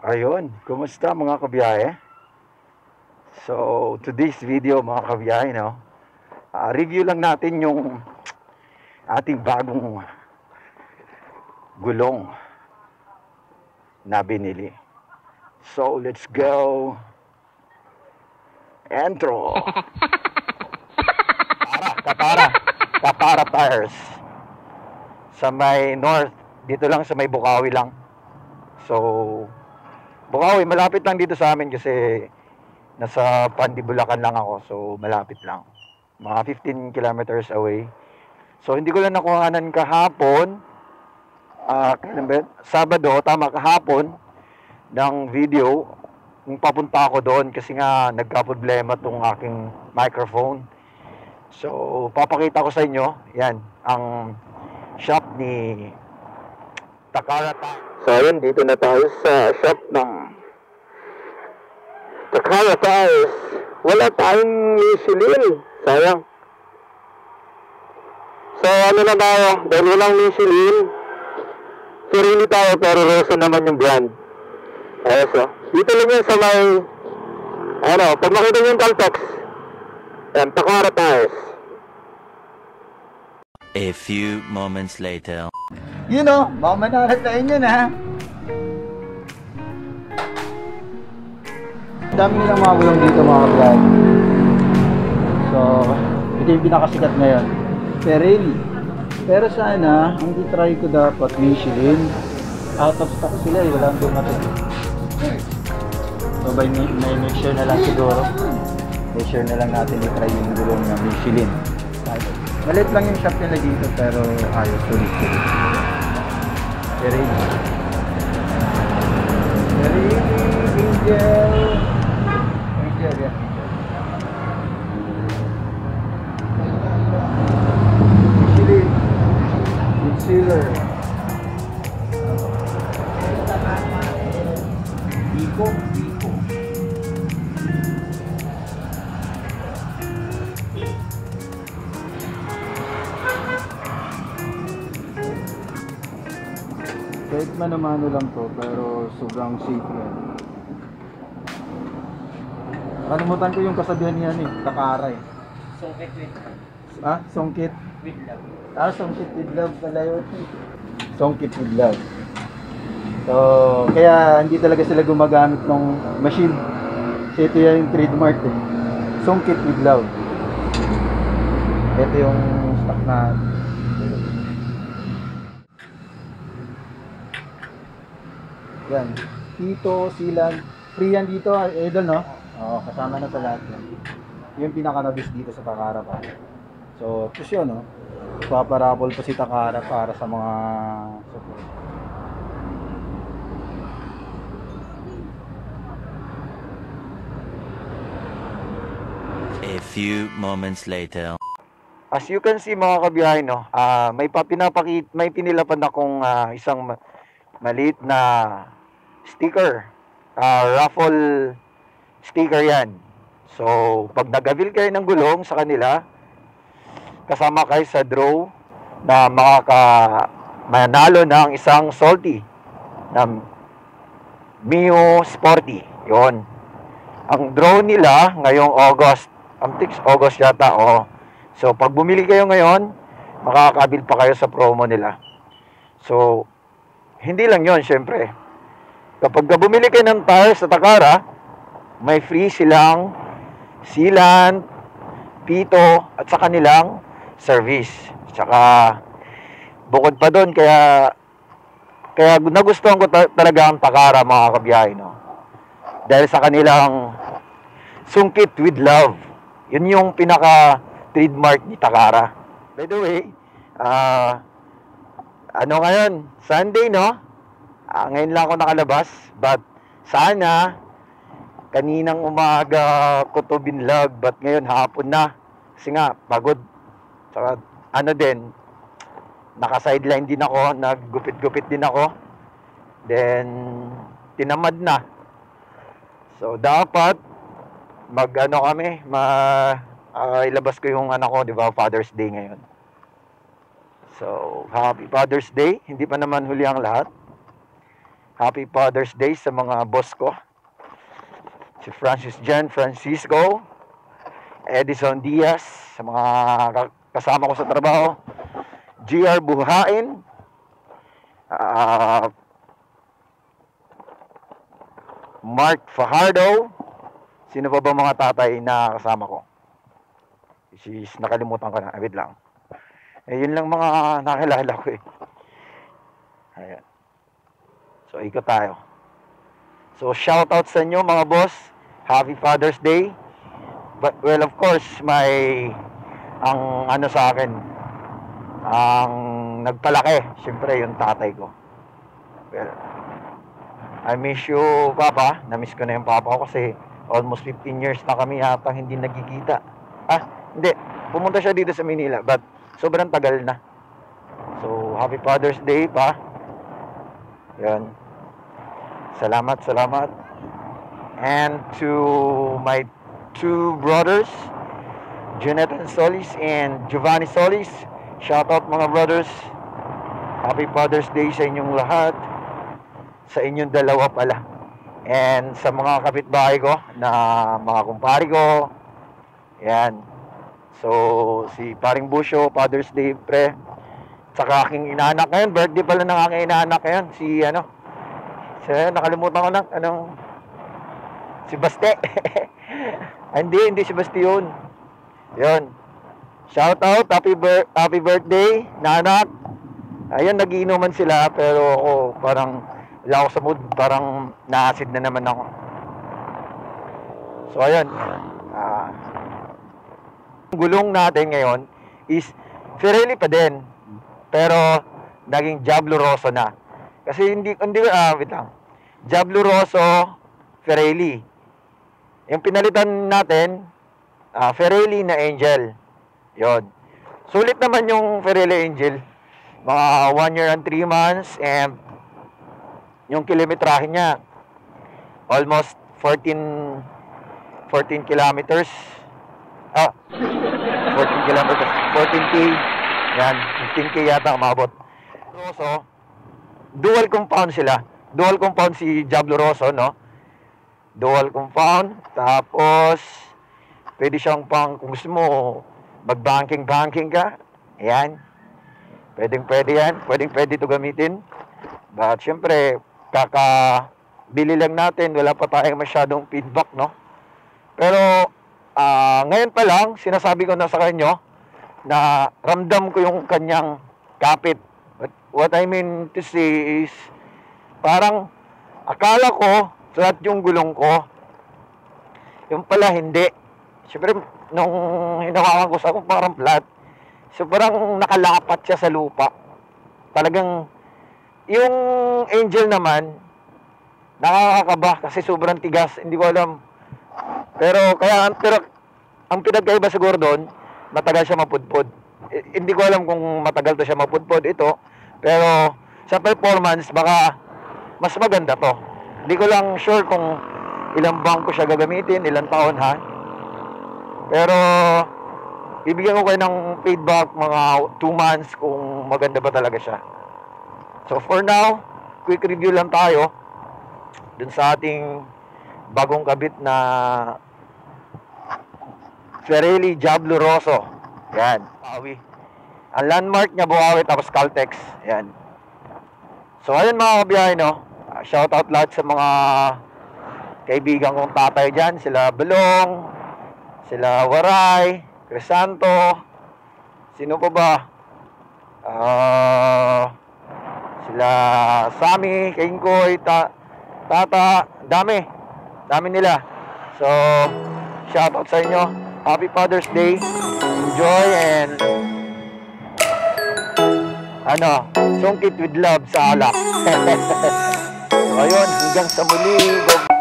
Ayun, kumusta mga kabiyahe? So, today's video mga kabiyahe, no? Ah, review lang natin yung ating bagong gulong na binili. So, let's go. Entro. Para, kapara. Kapara tires. Sa may north, dito lang sa may Bukawi lang. So, Bukawi, malapit lang dito sa amin kasi nasa Pandibulacan lang ako. So, malapit lang. Mga 15 kilometers away. So, hindi ko lang nakuhanan kahapon. Ah, yun? Sabado, tama, kahapon ng video kung papunta ako doon kasi nga nagka-problema tong aking microphone. So, papakita ko sa inyo, yan, ang shop ni Takara Ta- So, ayun, dito na tayo sa shop ng Takara Tires. Wala tayong Michelin. Sayang. So, ano na tayo? Dahil walang Michelin, Ferrari tayo pero Rosa naman yung brand. Ayos oh. Dito lang yan sa may, ano, pag makita yung Caltex, yan, Takara Tires. A few moments later. Yun o, baka manalat na yun ha. Dami nilang mga dito mga kabiyahe. So, ito yung pinakasikat ngayon. Pirelli. Pero sana, ang try ko dapat Michelin. Out of stock sila eh, walang dumating. So, by may, make sure na lang siguro. Make sure na lang natin i-try yung gulong ng Michelin. Malit lang yung shop nila dito pero ayos sulit sulit. Pirelli. Pirelli, Angel. Angel, yeah. Michelin. Concealer. Kahit mano-mano lang to, pero sobrang safe yan. Kalimutan ko yung kasabihan niyan eh, takara eh. Sungkit with, Ah, songkit. with love. Ah, songkit with love pala yun. Songkit with love. So, kaya hindi talaga sila gumagamit ng machine. Kasi ito yan yung trademark eh. Songkit with love. Ito yung stock na Yan. Tito, silan. Free yan dito, idol, no? Oo, kasama na sa lahat yan. Yung pinaka-nabis dito sa Takara pa. So, tapos yun, no? Paparapol pa si Takara para sa mga support. A few moments later. As you can see mga kabiyahe, no, ah, may pa pinapakit, may pinilapan akong ah, isang ma- maliit na sticker. Ah, raffle sticker yan. So, pag nag-avail kayo ng gulong sa kanila, kasama kayo sa draw na makaka manalo ng isang salty na Mio Sporty. Yon. Ang draw nila ngayong August. Amtix August yata, oh. So, pag bumili kayo ngayon, makakabil pa kayo sa promo nila. So, hindi lang yon syempre. Kapag ka bumili kayo ng tires sa Takara, may free silang sealant, pito, at sa kanilang service. Tsaka, bukod pa doon, kaya kaya nagustuhan ko ta- talaga ang Takara mga kabiyahe, no? Dahil sa kanilang sungkit with love. Yun yung pinaka trademark ni Takara. By the way, ah ano ngayon? Sunday, no? Ah, ngayon lang ako nakalabas. But sana kaninang umaga ko to binlog but ngayon hapon na. Kasi nga, pagod. Saka, ano din, naka-sideline din ako, naggupit-gupit din ako. Then, tinamad na. So, dapat, mag, ano kami, ma, ah, ilabas ko yung anak ko, di ba, Father's Day ngayon. So, happy Father's Day. Hindi pa naman huli ang lahat. Happy Father's Day sa mga boss ko. Si Francis Jan Francisco, Edison Diaz, sa mga ka- kasama ko sa trabaho. GR Buhain, ah, Mark Fajardo, sino pa ba mga tatay na kasama ko? Is, nakalimutan ko na, wait lang. Eh, yun lang mga nakilala ko eh. Ayan. So, ikot tayo. So, shout out sa inyo mga boss. Happy Father's Day. But, well, of course, may ang ano sa akin, ang nagpalaki, syempre yung tatay ko. Well, I miss you, Papa. Na-miss ko na yung Papa ko kasi almost 15 years na kami yata hindi nagkikita. Ah, hindi. Pumunta siya dito sa Manila, but sobrang tagal na. So, Happy Father's Day, pa. Yan. Salamat, salamat. And to my two brothers, Jonathan Solis and Giovanni Solis. Shout out mga brothers. Happy Father's Day sa inyong lahat. Sa inyong dalawa pala. And sa mga kapitbahay ko na mga kumpari ko. Yan. So, si Paring Busyo, Father's Day, pre. Saka aking inaanak ngayon. Birthday pala ng aking inaanak ngayon. Si, ano, si, nakalimutan ko na, anong, si Baste. Hindi, hindi si Baste yun. Yun. Shout out, happy, bir- happy birthday, nanak. Ayun, nagiinuman sila, pero ako parang wala ako sa mood, parang na-acid na naman ako. So, ayun. Ah, gulong natin ngayon is Pirelli pa din. Pero naging Diablo Rosso na. Kasi hindi hindi ah wait lang. Diablo Rosso Pirelli. Yung pinalitan natin ah Pirelli na Angel. 'Yon. Sulit naman yung Pirelli Angel. Mga 1 year and 3 months and yung kilometrahe niya almost 14 14 kilometers. Ah, 14 kilometers. 14K. Yan, 15K yata umabot. Rosso, dual compound sila. Dual compound si Diablo Rosso, no? Dual compound. Tapos, pwede siyang pang, kung gusto mo, mag-banking-banking ka. Ayan. Pwedeng pwede yan. Pwedeng pwede ito gamitin. But, syempre, kakabili lang natin. Wala pa tayong masyadong feedback, no? Pero, ah, ngayon pa lang, sinasabi ko na sa kanyo na ramdam ko yung kanyang kapit. What I mean to say is, parang akala ko, flat yung gulong ko. Yung pala hindi. Siyempre, nung hinawakan ko sa ako, parang flat. So, parang nakalapat siya sa lupa. Talagang, yung angel naman, nakakakaba kasi sobrang tigas. Hindi ko alam. Pero, kaya, pero, ang pinagkaiba siguro doon, matagal siya mapudpod. Eh, hindi ko alam kung matagal to siya mapudpod ito, pero sa performance baka mas maganda to. Hindi ko lang sure kung ilang bang ko siya gagamitin, ilang taon ha. Pero bibigyan ko kayo ng feedback mga 2 months kung maganda ba talaga siya. So for now, quick review lang tayo dun sa ating bagong kabit na Ferrelli Diablo Rosso. Yan. Buhawi. Ang landmark niya Buhawi tapos Caltex. Yan. So ayun mga kabiyahe no. Ah, Shout out lahat sa mga kaibigan kong tatay dyan. Sila Belong, sila Waray, Crisanto, sino pa ba? Ah, sila Sami, Kingkoy, ta Tata, dami. Dami nila. So, shout out sa inyo. Happy Father's Day. Enjoy and ano, sungkit with love sa alak. so, ayun, hanggang sa muli. Go-